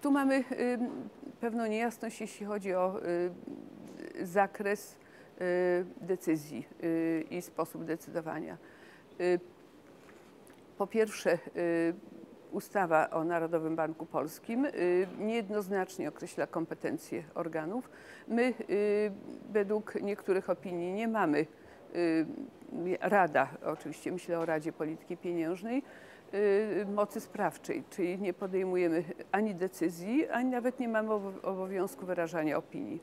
Tu mamy y, pewną niejasność, jeśli chodzi o y, zakres y, decyzji i sposób decydowania. Po pierwsze, ustawa o Narodowym Banku Polskim niejednoznacznie określa kompetencje organów. My według niektórych opinii nie mamy Rada, oczywiście myślę o Radzie Polityki Pieniężnej, mocy sprawczej, czyli nie podejmujemy ani decyzji, ani nawet nie mamy obo- obowiązku wyrażania opinii.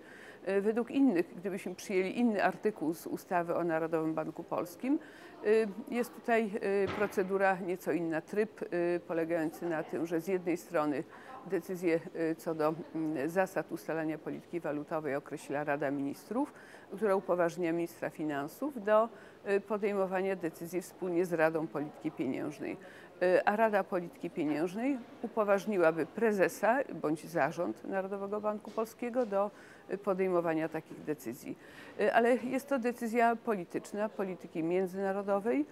Y, Według innych, gdybyśmy przyjęli inny artykuł z ustawy o Narodowym Banku Polskim, y, jest tutaj y, procedura nieco inna, tryb y, polegający na tym, że z jednej strony decyzję y, co do mm, zasad ustalania polityki walutowej określa Rada Ministrów, która upoważnia ministra finansów do y, podejmowania decyzji wspólnie z Radą Polityki Pieniężnej. Y, A Rada Polityki Pieniężnej upoważniłaby prezesa bądź zarząd Narodowego Banku Polskiego do y, podejmowania takich decyzji. Y, Ale jest to decyzja polityczna, polityki międzynarodowej,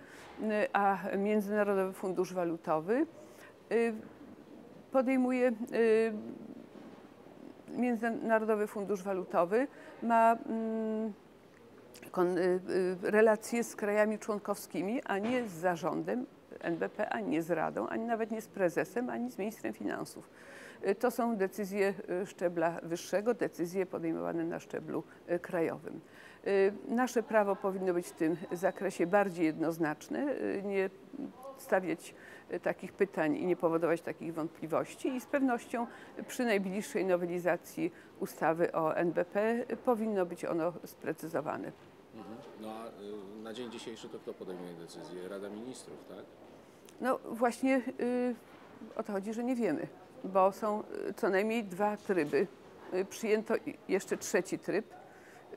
a Międzynarodowy Fundusz Walutowy podejmuje Międzynarodowy Fundusz Walutowy ma mm, relacje z krajami członkowskimi, a nie z zarządem NBP, ani nie z Radą, ani nawet nie z prezesem, ani z ministrem finansów. To są decyzje y, szczebla wyższego, decyzje podejmowane na szczeblu y, krajowym. Y, Nasze prawo powinno być w tym zakresie bardziej jednoznaczne, nie stawiać takich pytań i nie powodować takich wątpliwości i z pewnością przy najbliższej nowelizacji ustawy o NBP powinno być ono sprecyzowane. Mhm. No a na dzień dzisiejszy to kto podejmuje decyzję? Rada Ministrów, tak? No właśnie y, o to chodzi, że nie wiemy, bo są y, co najmniej dwa tryby. Y, Przyjęto jeszcze trzeci tryb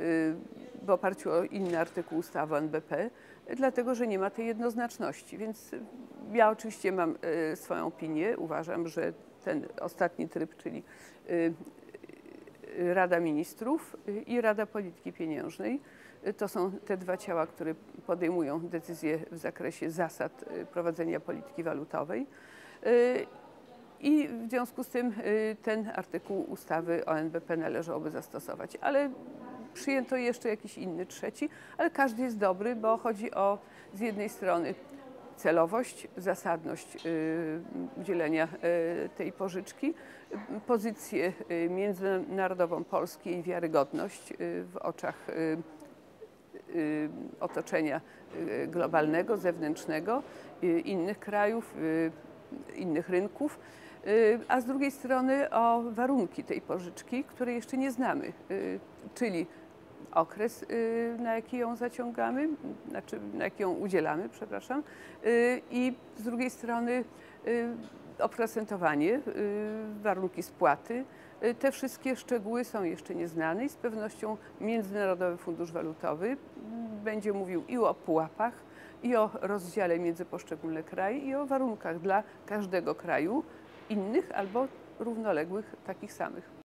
y, w oparciu o inny artykuł ustawy o NBP, dlatego że nie ma tej jednoznaczności. Więc ja oczywiście mam swoją opinię. Uważam, że ten ostatni tryb, czyli Rada Ministrów i Rada Polityki Pieniężnej. To są te dwa ciała, które podejmują decyzje w zakresie zasad prowadzenia polityki walutowej. I w związku z tym y, ten artykuł ustawy o NBP należałoby zastosować. Ale przyjęto jeszcze jakiś inny, trzeci, ale każdy jest dobry, bo chodzi o z jednej strony celowość, zasadność y, udzielenia y, tej pożyczki, pozycję międzynarodową Polski i wiarygodność w oczach otoczenia globalnego, zewnętrznego, innych krajów, innych rynków, a z drugiej strony o warunki tej pożyczki, które jeszcze nie znamy, y, czyli okres, y, na jaki ją zaciągamy, znaczy na jaki ją udzielamy, przepraszam, y, i z drugiej strony y, oprocentowanie, y, warunki spłaty. Y, Te wszystkie szczegóły są jeszcze nieznane i z pewnością Międzynarodowy Fundusz Walutowy mm, będzie mówił i o pułapach, i o rozdziale między poszczególne kraje, i o warunkach dla każdego kraju innych albo równoległych takich samych.